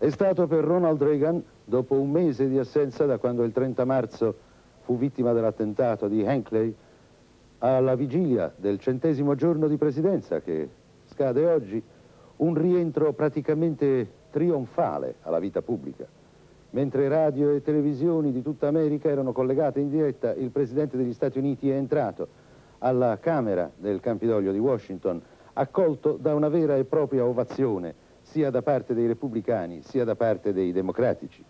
È stato per Ronald Reagan, dopo un mese di assenza da quando il 30 marzo fu vittima dell'attentato di Hinckley, alla vigilia del centesimo giorno di presidenza che scade oggi, un rientro praticamente trionfale alla vita pubblica. Mentre radio e televisioni di tutta America erano collegate in diretta, il Presidente degli Stati Uniti è entrato alla Camera del Campidoglio di Washington, accolto da una vera e propria ovazione, sia da parte dei repubblicani, sia da parte dei democratici.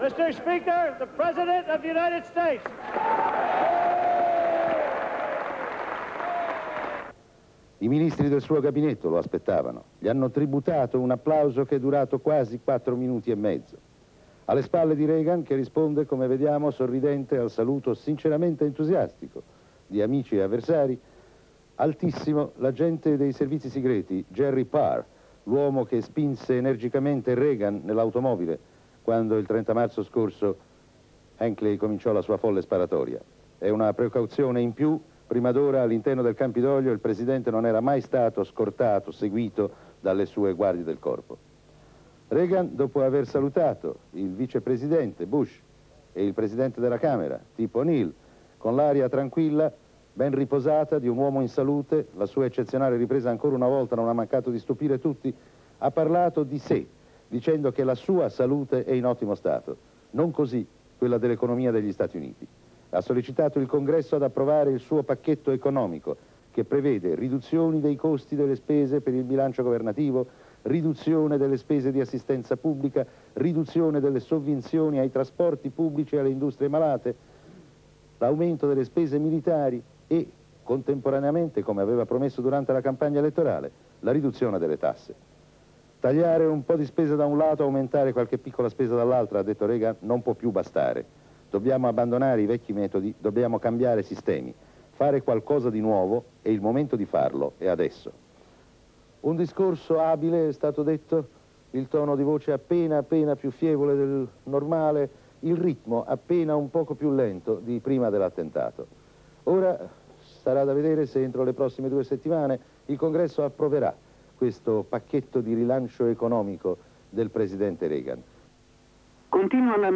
Mr. Speaker, the President of the United States. I ministri del suo gabinetto lo aspettavano. Gli hanno tributato un applauso che è durato quasi quattro minuti e mezzo. Alle spalle di Reagan, che risponde, come vediamo, sorridente al saluto sinceramente entusiastico di amici e avversari, altissimo l'agente dei servizi segreti, Jerry Parr, l'uomo che spinse energicamente Reagan nell'automobile quando il 30 marzo scorso Hinckley cominciò la sua folle sparatoria. È una precauzione in più Prima d'ora all'interno del Campidoglio il Presidente non era mai stato scortato, seguito dalle sue guardie del corpo. Reagan, dopo aver salutato il vicepresidente Bush e il Presidente della Camera, Tip O'Neill, con l'aria tranquilla, ben riposata di un uomo in salute, la sua eccezionale ripresa ancora una volta non ha mancato di stupire tutti, ha parlato di sé, dicendo che la sua salute è in ottimo stato, non così quella dell'economia degli Stati Uniti. Ha sollecitato il Congresso ad approvare il suo pacchetto economico che prevede riduzioni dei costi delle spese per il bilancio governativo, riduzione delle spese di assistenza pubblica, riduzione delle sovvenzioni ai trasporti pubblici e alle industrie malate, l'aumento delle spese militari e, contemporaneamente, come aveva promesso durante la campagna elettorale, la riduzione delle tasse. Tagliare un po' di spesa da un lato, aumentare qualche piccola spesa dall'altra, ha detto Reagan, non può più bastare. Dobbiamo abbandonare i vecchi metodi, dobbiamo cambiare sistemi, fare qualcosa di nuovo e il momento di farlo è adesso. Un discorso abile è stato detto, il tono di voce appena appena più fievole del normale, il ritmo appena un poco più lento di prima dell'attentato. Ora sarà da vedere se entro le prossime due settimane il Congresso approverà questo pacchetto di rilancio economico del Presidente Reagan. Continua la